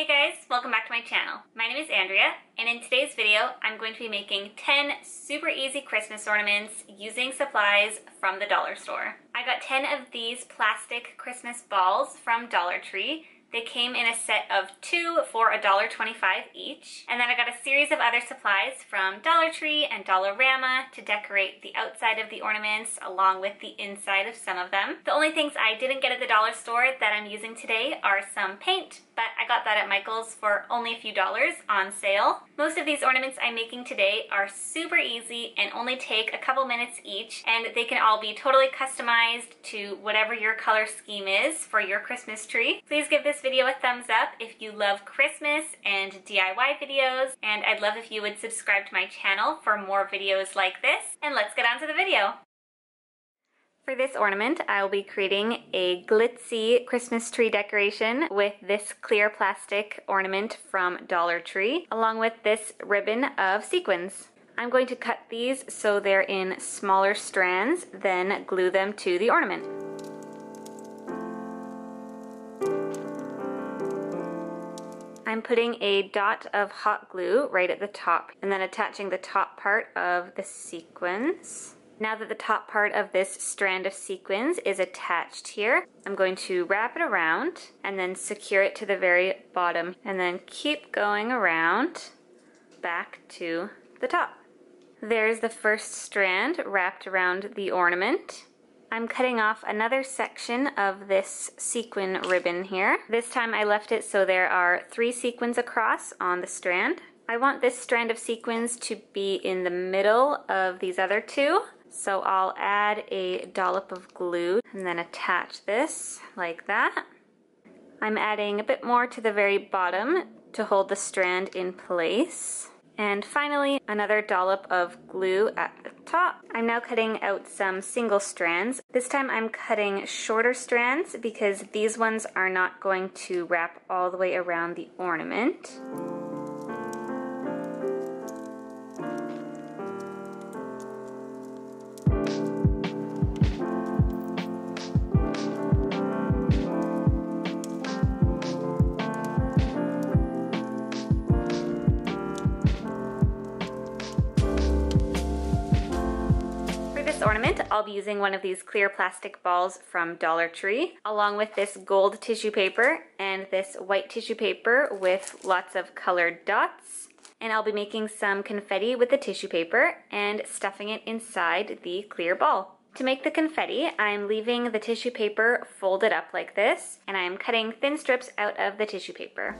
Hey guys, welcome back to my channel. My name is Andrea, and in today's video, I'm going to be making 10 super easy Christmas ornaments using supplies from the dollar store. I got 10 of these plastic Christmas balls from Dollar Tree, they came in a set of two for $1.25 each. And then I got a series of other supplies from Dollar Tree and Dollarama to decorate the outside of the ornaments along with the inside of some of them. The only things I didn't get at the dollar store that I'm using today are some paint, but got that at Michael's for only a few dollars on sale. Most of these ornaments I'm making today are super easy and only take a couple minutes each, and they can all be totally customized to whatever your color scheme is for your Christmas tree. Please give this video a thumbs up if you love Christmas and DIY videos, and I'd love if you would subscribe to my channel for more videos like this, and let's get on to the video. For this ornament, I will be creating a glitzy Christmas tree decoration with this clear plastic ornament from Dollar Tree, along with this ribbon of sequins. I'm going to cut these so they're in smaller strands, then glue them to the ornament. I'm putting a dot of hot glue right at the top and then attaching the top part of the sequins. Now that the top part of this strand of sequins is attached here, I'm going to wrap it around and then secure it to the very bottom and then keep going around back to the top. There's the first strand wrapped around the ornament. I'm cutting off another section of this sequin ribbon here. This time I left it so there are three sequins across on the strand. I want this strand of sequins to be in the middle of these other two. So I'll add a dollop of glue and then attach this like that. I'm adding a bit more to the very bottom to hold the strand in place. And finally, another dollop of glue at the top. I'm now cutting out some single strands. This time I'm cutting shorter strands because these ones are not going to wrap all the way around the ornament. Ornament, I'll be using one of these clear plastic balls from Dollar Tree, along with this gold tissue paper and this white tissue paper with lots of colored dots. And I'll be making some confetti with the tissue paper and stuffing it inside the clear ball. To make the confetti, I'm leaving the tissue paper folded up like this, and I'm cutting thin strips out of the tissue paper.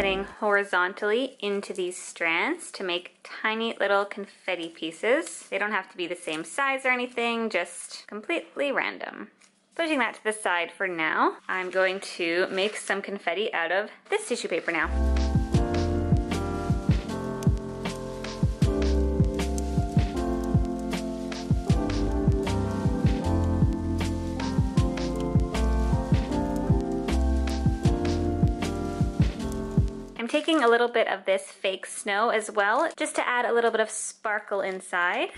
Cutting horizontally into these strands to make tiny little confetti pieces. They don't have to be the same size or anything, just completely random. Putting that to the side for now, I'm going to make some confetti out of this tissue paper now. Taking a little bit of this fake snow as well, just to add a little bit of sparkle inside.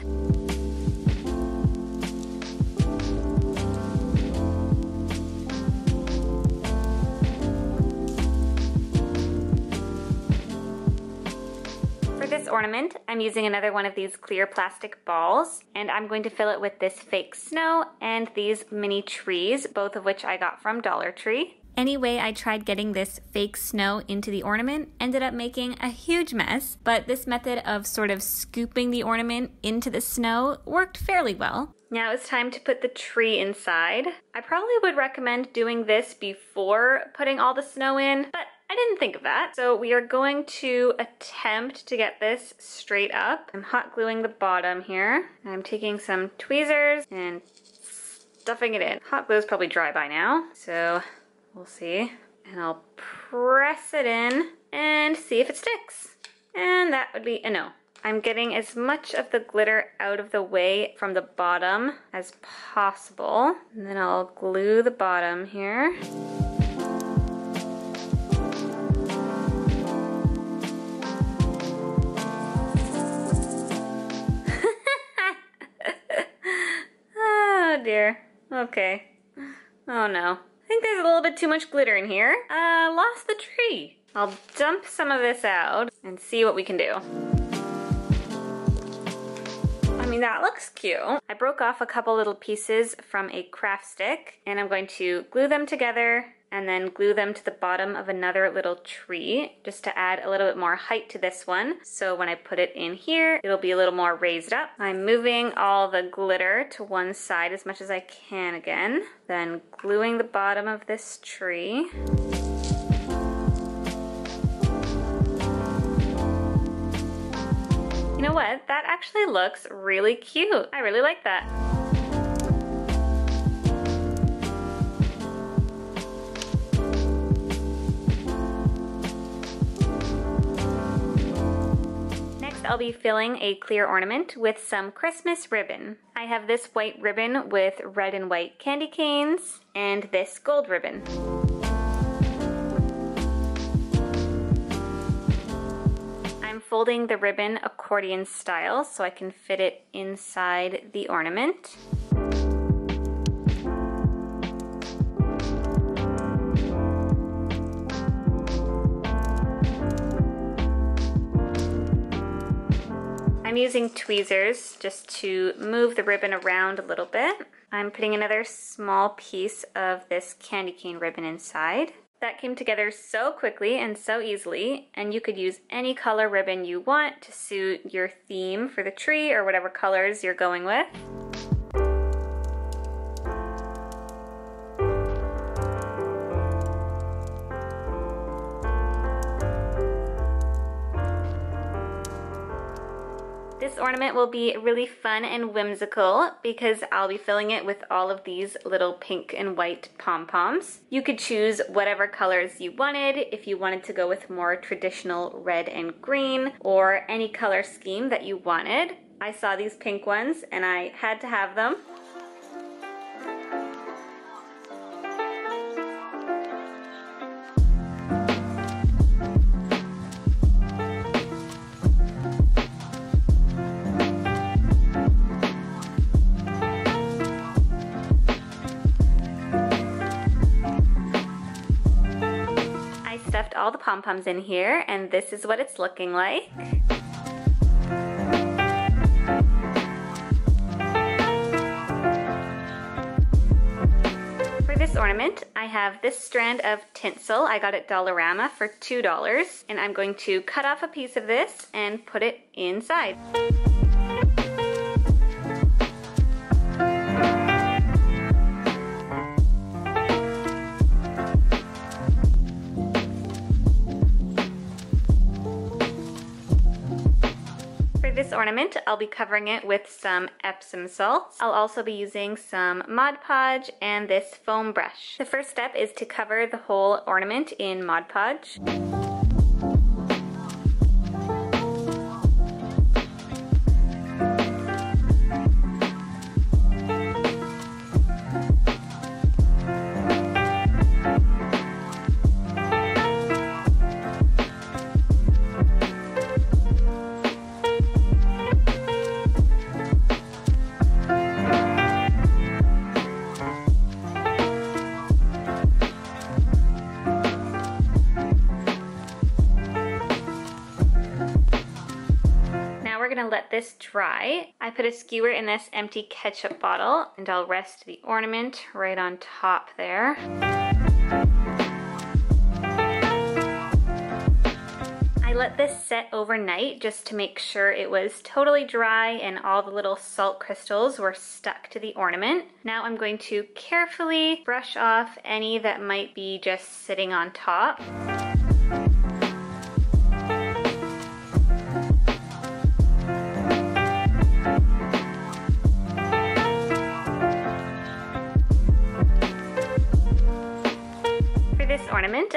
For this ornament, I'm using another one of these clear plastic balls, and I'm going to fill it with this fake snow and these mini trees, both of which I got from Dollar Tree. Anyway, I tried getting this fake snow into the ornament, ended up making a huge mess, but this method of sort of scooping the ornament into the snow worked fairly well. Now it's time to put the tree inside. I probably would recommend doing this before putting all the snow in, but I didn't think of that. So we are going to attempt to get this straight up. I'm hot gluing the bottom here. I'm taking some tweezers and stuffing it in. Hot glue is probably dry by now, so We'll see. And I'll press it in and see if it sticks. And that would be a no. I'm getting as much of the glitter out of the way from the bottom as possible. And then I'll glue the bottom here. oh dear. Okay. Oh no. I think there's a little bit too much glitter in here. Uh, lost the tree. I'll dump some of this out and see what we can do. I mean, that looks cute. I broke off a couple little pieces from a craft stick and I'm going to glue them together and then glue them to the bottom of another little tree just to add a little bit more height to this one. So when I put it in here, it'll be a little more raised up. I'm moving all the glitter to one side as much as I can again, then gluing the bottom of this tree. You know what? That actually looks really cute. I really like that. I'll be filling a clear ornament with some Christmas ribbon. I have this white ribbon with red and white candy canes and this gold ribbon. I'm folding the ribbon accordion style so I can fit it inside the ornament. I'm using tweezers just to move the ribbon around a little bit. I'm putting another small piece of this candy cane ribbon inside. That came together so quickly and so easily, and you could use any color ribbon you want to suit your theme for the tree or whatever colors you're going with. This ornament will be really fun and whimsical because I'll be filling it with all of these little pink and white pom-poms. You could choose whatever colors you wanted if you wanted to go with more traditional red and green or any color scheme that you wanted. I saw these pink ones and I had to have them. The pom-poms in here and this is what it's looking like. For this ornament, I have this strand of tinsel. I got it Dollarama for $2 and I'm going to cut off a piece of this and put it inside. This ornament, I'll be covering it with some Epsom salts. I'll also be using some Mod Podge and this foam brush. The first step is to cover the whole ornament in Mod Podge. Gonna let this dry. I put a skewer in this empty ketchup bottle and I'll rest the ornament right on top there. I let this set overnight just to make sure it was totally dry and all the little salt crystals were stuck to the ornament. Now I'm going to carefully brush off any that might be just sitting on top.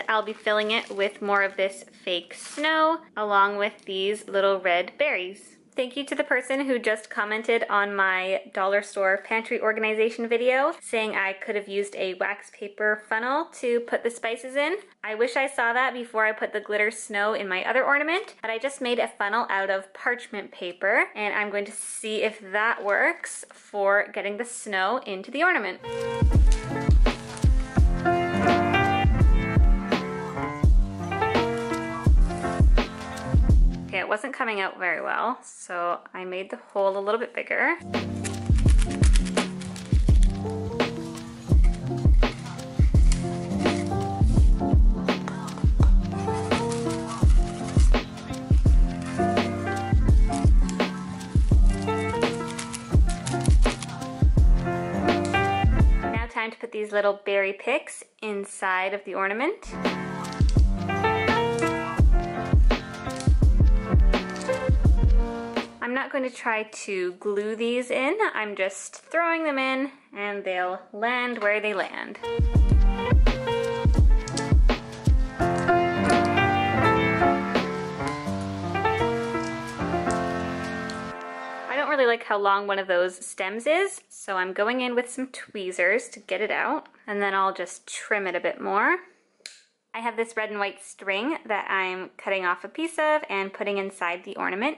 I'll be filling it with more of this fake snow along with these little red berries. Thank you to the person who just commented on my dollar store pantry organization video saying I could have used a wax paper funnel to put the spices in. I wish I saw that before I put the glitter snow in my other ornament, but I just made a funnel out of parchment paper and I'm going to see if that works for getting the snow into the ornament. Wasn't coming out very well, so I made the hole a little bit bigger. Now time to put these little berry picks inside of the ornament. Going to try to glue these in, I'm just throwing them in and they'll land where they land. I don't really like how long one of those stems is, so I'm going in with some tweezers to get it out, and then I'll just trim it a bit more. I have this red and white string that I'm cutting off a piece of and putting inside the ornament.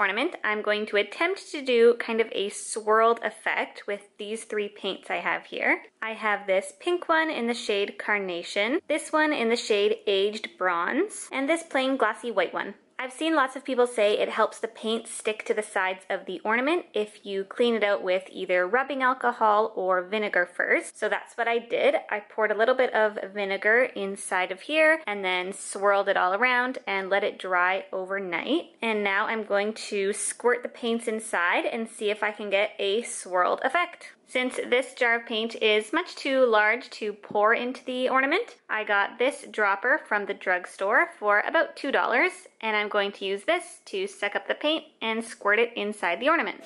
Ornament, I'm going to attempt to do kind of a swirled effect with these three paints I have here. I have this pink one in the shade Carnation, this one in the shade Aged Bronze, and this plain glossy white one. I've seen lots of people say it helps the paint stick to the sides of the ornament if you clean it out with either rubbing alcohol or vinegar first. So that's what I did. I poured a little bit of vinegar inside of here and then swirled it all around and let it dry overnight. And now I'm going to squirt the paints inside and see if I can get a swirled effect. Since this jar of paint is much too large to pour into the ornament, I got this dropper from the drugstore for about $2 and I'm going to use this to suck up the paint and squirt it inside the ornament.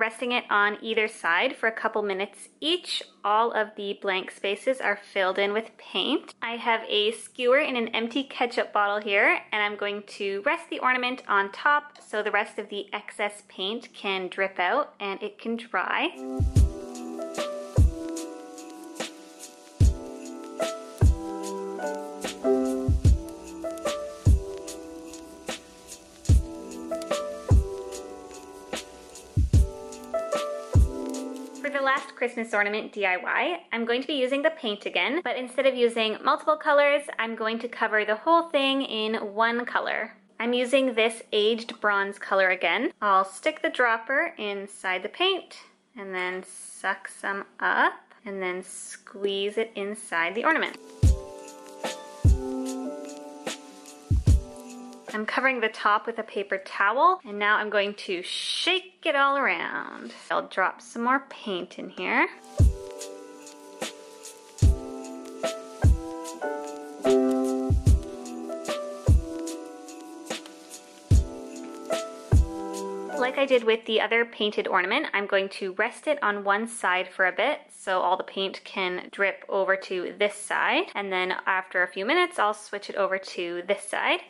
Resting it on either side for a couple minutes each, all of the blank spaces are filled in with paint. I have a skewer in an empty ketchup bottle here, and I'm going to rest the ornament on top so the rest of the excess paint can drip out and it can dry. Christmas ornament DIY, I'm going to be using the paint again, but instead of using multiple colors, I'm going to cover the whole thing in one color. I'm using this aged bronze color again. I'll stick the dropper inside the paint and then suck some up and then squeeze it inside the ornament. I'm covering the top with a paper towel and now I'm going to shake it all around. I'll drop some more paint in here. Like I did with the other painted ornament, I'm going to rest it on one side for a bit so all the paint can drip over to this side. And then after a few minutes, I'll switch it over to this side.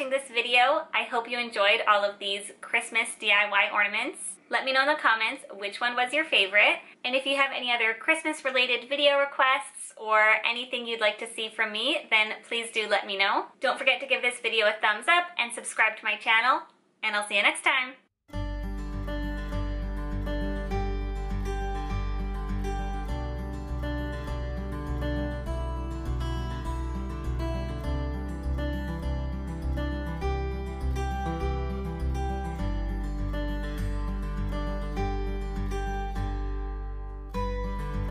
Watching this video. I hope you enjoyed all of these Christmas DIY ornaments. Let me know in the comments which one was your favorite. And if you have any other Christmas related video requests or anything you'd like to see from me, then please do let me know. Don't forget to give this video a thumbs up and subscribe to my channel, and I'll see you next time.